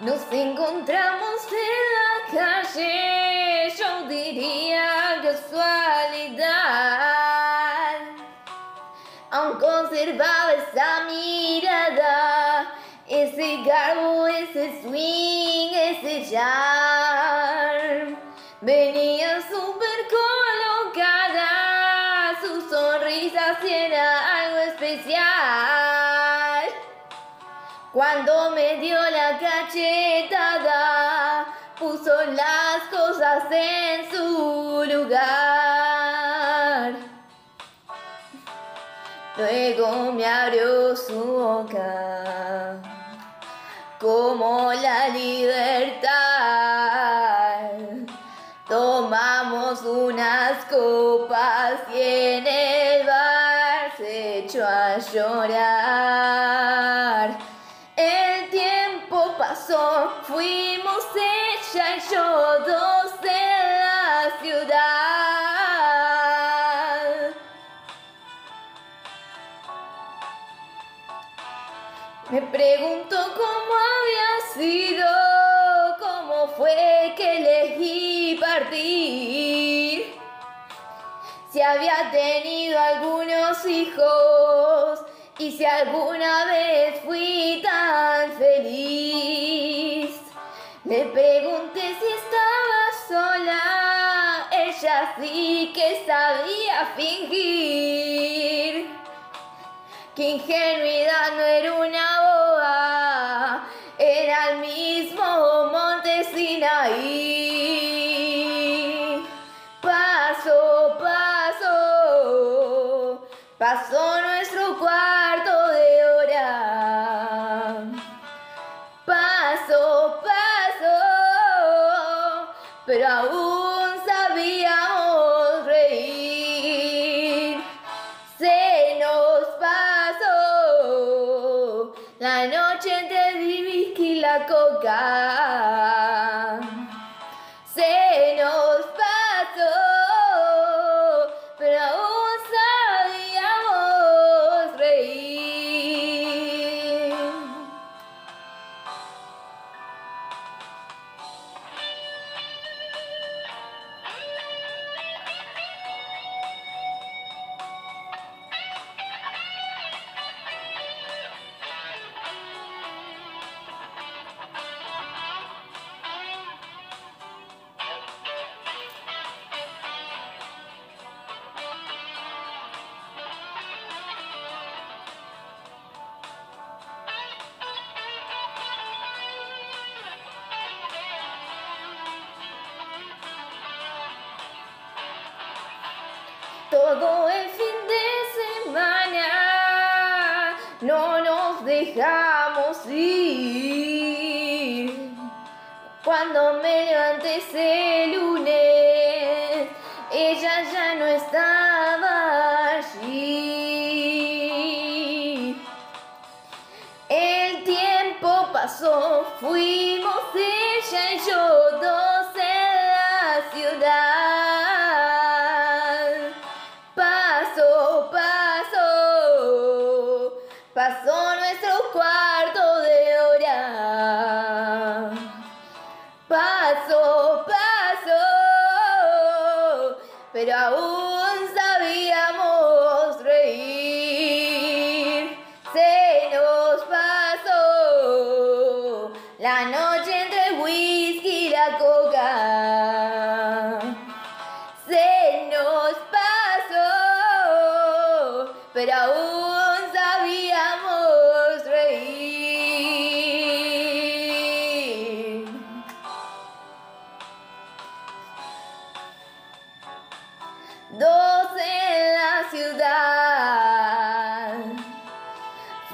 Nos encontramos en la calle, yo diría casualidad. Aún conservaba esa mirada, ese garbo, ese swing, ese charm. Venía Cuando me dio la cachetada, puso las cosas en su lugar. Luego me abrió su boca, como la libertad. Tomamos unas copas y en el bar se echó a llorar. Ella y yo dos en la ciudad. Me pregunto cómo había sido, cómo fue que elegí partir. Si había tenido algunos hijos y si alguna vez fui tan feliz. Pregunté si estaba sola, ella sí que sabía fingir. Que ingenuidad no era una boa, era el mismo monte Sinaí. Paso, paso, pasó nuestro cuarto de hora. Paso, pero aún sabíamos reír. Se nos pasó la noche entre el y la coca. Todo el fin de semana no nos dejamos ir. Cuando me levanté ese lunes, ella ya no estaba allí. El tiempo pasó, fuimos ella y yo dos pasó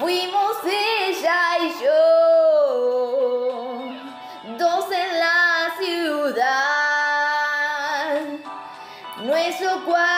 fuimos ella y yo. Dos en la ciudad, nuestro cuarto